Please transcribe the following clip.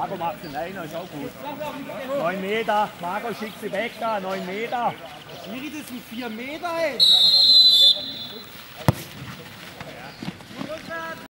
Marco macht den Einer, ist auch gut. 9 Meter, Marco schickt sie weg da, 9 Meter. Miri, das sind 4 Meter, jetzt.